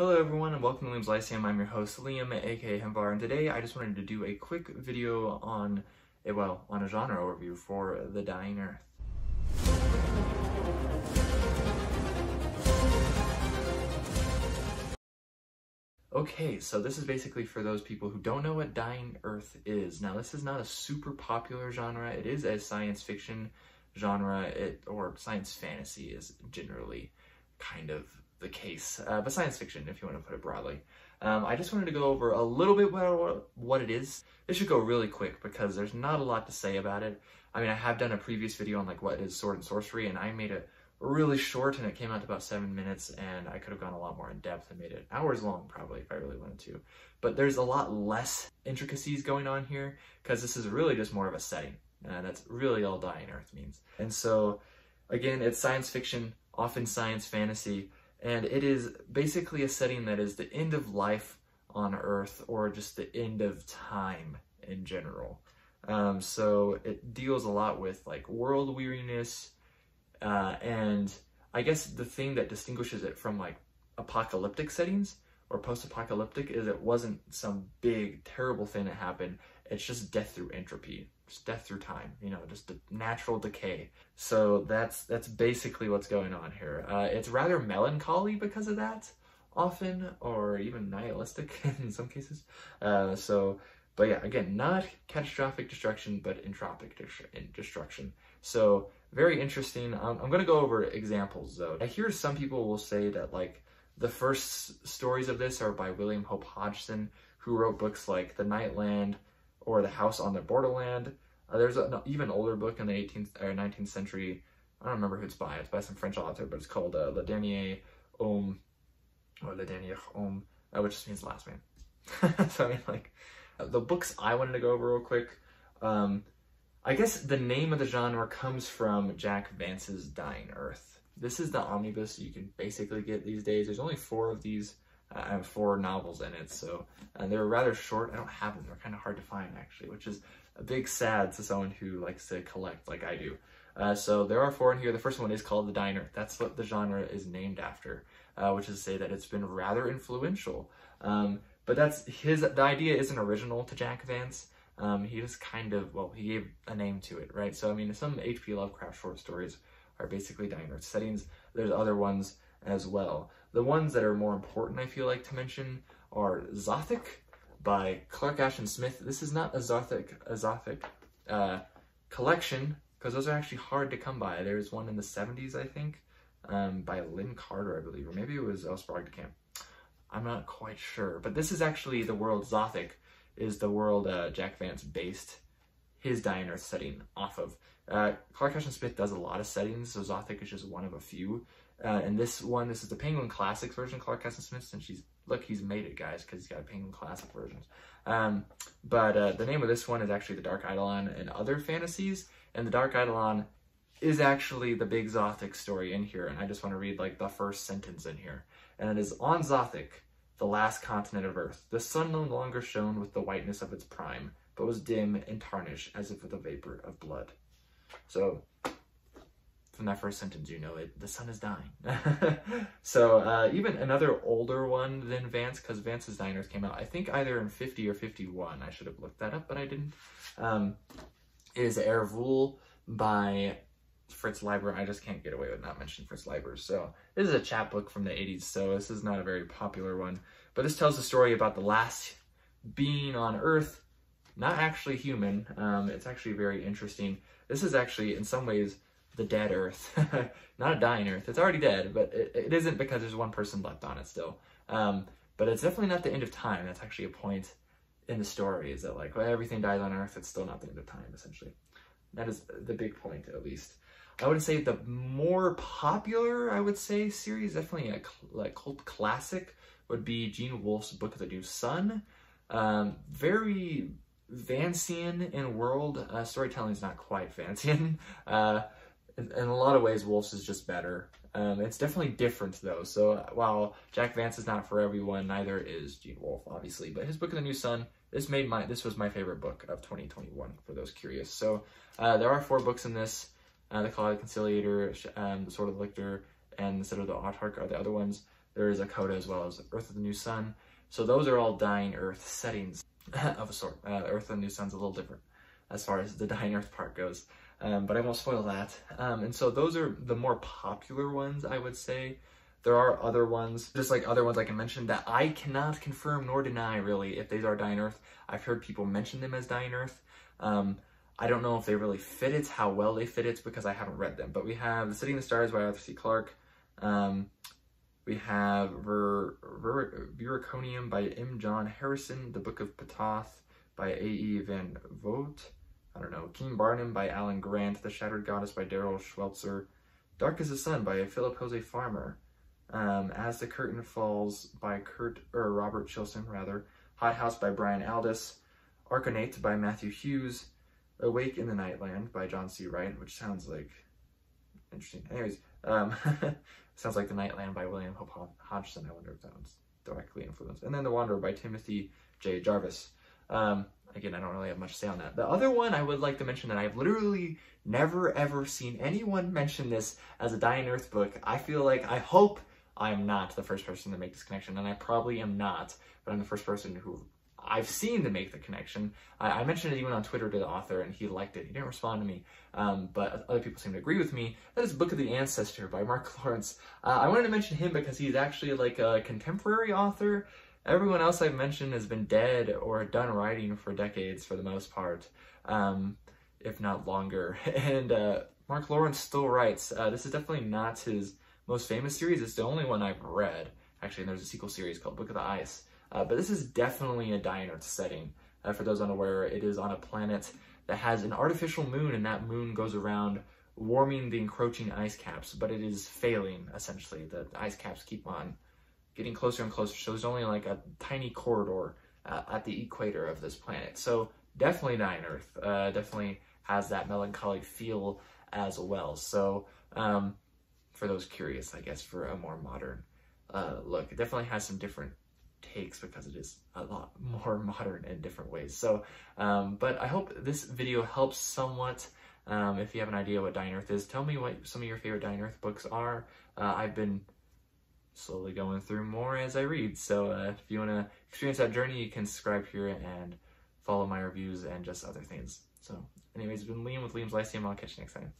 Hello everyone and welcome to Liam's Lyceum. I'm your host Liam aka Hemvar and today I just wanted to do a quick video on a well on a genre overview for The Dying Earth. Okay, so this is basically for those people who don't know what Dying Earth is. Now this is not a super popular genre. It is a science fiction genre it, or science fantasy is generally kind of the case, uh, but science fiction, if you want to put it broadly. Um, I just wanted to go over a little bit what, what it is. This should go really quick because there's not a lot to say about it. I mean, I have done a previous video on like what is sword and sorcery, and I made it really short, and it came out to about seven minutes, and I could have gone a lot more in depth and made it hours long probably if I really wanted to. But there's a lot less intricacies going on here because this is really just more of a setting. And that's really all Dying Earth means. And so, again, it's science fiction, often science fantasy, and it is basically a setting that is the end of life on Earth or just the end of time in general. Um, so it deals a lot with like world weariness, uh, and I guess the thing that distinguishes it from like apocalyptic settings or post-apocalyptic is it wasn't some big terrible thing that happened. It's just death through entropy just death through time, you know, just natural decay. So that's that's basically what's going on here. Uh, it's rather melancholy because of that, often, or even nihilistic in some cases. Uh, so, but yeah, again, not catastrophic destruction, but entropic destruction. So very interesting. Um, I'm going to go over examples though. I hear some people will say that like the first stories of this are by William Hope Hodgson, who wrote books like The Nightland, or The House on the Borderland. Uh, there's an even older book in the 18th or 19th century. I don't remember who it's by. It's by some French author, but it's called uh, Le Dernier Homme, or Le Dernier Homme, uh, which just means last man. so I mean, like, uh, the books I wanted to go over real quick. Um, I guess the name of the genre comes from Jack Vance's Dying Earth. This is the omnibus you can basically get these days. There's only four of these. I have four novels in it, so and they're rather short. I don't have them; they're kind of hard to find actually, which is a big sad to someone who likes to collect like I do. Uh, so there are four in here. The first one is called The Dying Earth. That's what the genre is named after, uh, which is to say that it's been rather influential. Um, but that's his. The idea isn't original to Jack Vance. Um, he just kind of well, he gave a name to it, right? So I mean, some H.P. Lovecraft short stories are basically Dying Earth settings. There's other ones as well. The ones that are more important, I feel like, to mention are Zothique by Clark Ashton Smith. This is not a Zothique, a Zothique uh, collection, because those are actually hard to come by. There's one in the 70s, I think, um, by Lin Carter, I believe, or maybe it was Els Camp. I'm not quite sure, but this is actually the world Zothique is the world uh, Jack Vance based his Dying Earth setting off of. Uh, Clark Ashton Smith does a lot of settings, so Zothique is just one of a few. Uh, and this one, this is the Penguin Classics version of Clark Ashton Smith, and she's, look, he's made it, guys, because he's got Penguin Classic versions. Um, but uh, the name of this one is actually The Dark Eidolon and Other Fantasies, and The Dark Eidolon is actually the big Zothique story in here, and I just want to read, like, the first sentence in here. And it is, On Zothique, the last continent of Earth, the sun no longer shone with the whiteness of its prime, but was dim and tarnished as if with a vapor of blood. So from that first sentence, you know it. The sun is dying. so uh, even another older one than Vance, because Vance's Dying Earth came out, I think either in 50 or 51. I should have looked that up, but I didn't. Um, is Ervool by Fritz Leiber. I just can't get away with not mentioning Fritz Leiber. So this is a chapbook from the 80s, so this is not a very popular one. But this tells the story about the last being on Earth, not actually human. Um, it's actually very interesting. This is actually, in some ways, the dead Earth, not a dying Earth. It's already dead, but it, it isn't because there's one person left on it still. Um, but it's definitely not the end of time. That's actually a point in the story is that like well, everything dies on Earth, it's still not the end of time essentially. That is the big point at least. I would say the more popular, I would say, series, definitely a like cult classic, would be Gene Wolfe's Book of the New Sun. Um, very Vancian in world. Uh, storytelling is not quite Vancian. Uh, in a lot of ways, Wolfe's is just better. Um, it's definitely different though. So while Jack Vance is not for everyone, neither is Gene Wolfe, obviously. But his book of the New Sun, this made my this was my favorite book of 2021 for those curious. So uh, there are four books in this. Uh, the Claw of the Conciliator, um, the Sword of the Lictor, and the Citadel of the Autarch are the other ones. There is a coda as well as Urth of the New Sun. So those are all Dying Earth settings of a sort. Uh, Urth the New Sun's a little different as far as the Dying Earth part goes. Um, but I won't spoil that. Um, and so those are the more popular ones, I would say. There are other ones, just like other ones I can mention, that I cannot confirm nor deny really if these are Dying Earth. I've heard people mention them as Dying Earth. Um, I don't know if they really fit it, how well they fit it, because I haven't read them. But we have The City in the Stars by Arthur C. Clarke. Um, we have Ver, Ver, Viriconium by M. John Harrison. The Book of Ptolemy by A. E. Van Vogt. I don't know. King Barnum by Alan Grant. The Shattered Goddess by Darrell Schweitzer. Dark as the Sun by Philip Jose Farmer. Um, as the Curtain Falls by Kurt, or Robert Chilson, rather. Hot House by Brian Aldiss. Archonate by Matthew Hughes. Awake in the Nightland by John C. Wright, which sounds like interesting. Anyways, um, sounds like the Nightland by William Hope Hodgson. I wonder if that one's directly influenced. And then The Wanderer by Timothy J. Jarvis. Um, again, I don't really have much to say on that. The other one I would like to mention that I've literally never ever seen anyone mention this as a Dying Earth book. I feel like, I hope I'm not the first person to make this connection, and I probably am not, but I'm the first person who I've seen to make the connection. I, I, mentioned it even on Twitter to the author, and he liked it. He didn't respond to me, um, but other people seem to agree with me. That is Book of the Ancestor by Mark Lawrence. Uh, I wanted to mention him because he's actually like a contemporary author. Everyone else I've mentioned has been dead or done writing for decades for the most part, um, if not longer. And uh, Mark Lawrence still writes. Uh, this is definitely not his most famous series. It's the only one I've read. Actually, and there's a sequel series called Book of the Ice. Uh, but this is definitely a Dying Earth setting. Uh, for those unaware, it is on a planet that has an artificial moon, and that moon goes around warming the encroaching ice caps, but it is failing, essentially. The, ice caps keep on getting closer and closer, so there's only like a tiny corridor uh, at the equator of this planet. So definitely Dying Earth. Uh, definitely has that melancholic feel as well. So um, for those curious, I guess, for a more modern uh, look, it definitely has some different takes because it is a lot more modern in different ways. So, um, but I hope this video helps somewhat. Um, if you have an idea what Dying Earth is, tell me what some of your favorite Dying Earth books are. Uh, I've been slowly going through more as I read. So uh, if you want to experience that journey, you can subscribe here and follow my reviews and just other things. So anyways, it's been Liam with Liam's Lyceum. I'll catch you next time.